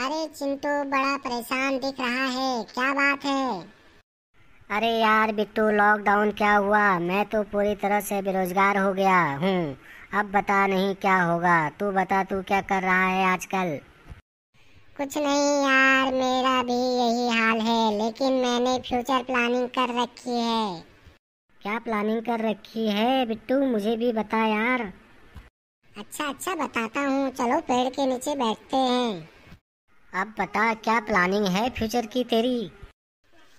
अरे चिंटू बड़ा परेशान दिख रहा है क्या बात है? अरे यार बिट्टू लॉकडाउन क्या हुआ? मैं तो पूरी तरह से बेरोजगार हो गया हूँ। अब बता नहीं क्या होगा। तू बता तू क्या कर रहा है आजकल? कुछ नहीं यार मेरा भी यही हाल है लेकिन मैंने फ्यूचर प्लानिंग कर रखी है। क्या प्लानिंग कर रखी है बिट्टू? मुझे भी बता यार। अच्छा अच्छा बताता हूँ। चलो पेड़ के नीचे बैठते हैं। अब बता क्या प्लानिंग है फ्यूचर की तेरी?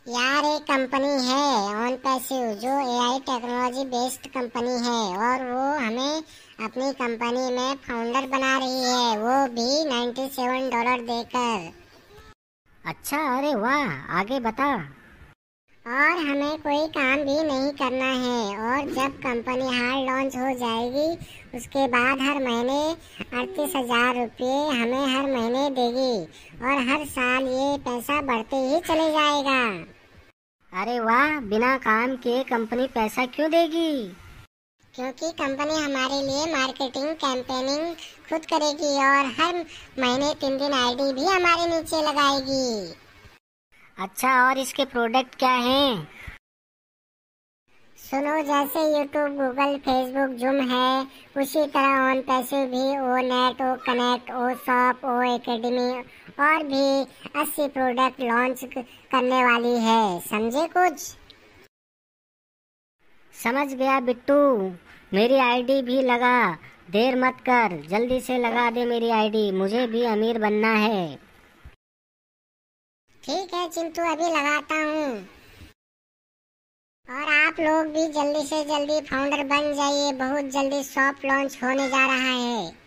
यार एक कंपनी है ऑन पैसिव जो एआई टेक्नोलॉजी बेस्ड कंपनी है और वो हमें अपनी कंपनी में फाउंडर बना रही है वो भी 97 डॉलर देकर। अच्छा अरे वाह आगे बता। और हमें कोई काम भी नहीं करना है। और जब कंपनी हार्ड लॉन्च हो जाएगी उसके बाद हर महीने अड़तीस हज़ार रुपये हमें हर महीने देगी और हर साल ये पैसा बढ़ते ही चले जाएगा। अरे वाह बिना काम के कंपनी पैसा क्यों देगी? क्योंकि कंपनी हमारे लिए मार्केटिंग कैंपेनिंग खुद करेगी और हर महीने तीन दिन आईडी भी हमारे नीचे लगाएगी। अच्छा और इसके प्रोडक्ट क्या हैं? सुनो जैसे यूट्यूब गूगल फेसबुक जूम है उसी तरह ऑन पैसे भी O net O connect O shop O academy और भी अस्सी प्रोडक्ट लॉन्च करने वाली है। समझे कुछ? समझ गया बिट्टू। मेरी आईडी भी लगा। देर मत कर। जल्दी से लगा दे मेरी आईडी मुझे भी अमीर बनना है। ठीक है चिंतू अभी लगाता हूँ। और आप लोग भी जल्दी से जल्दी फाउंडर बन जाइए, बहुत जल्दी शॉप लॉन्च होने जा रहा है।